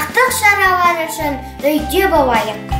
сақтық шаралары үшін үйде болайық.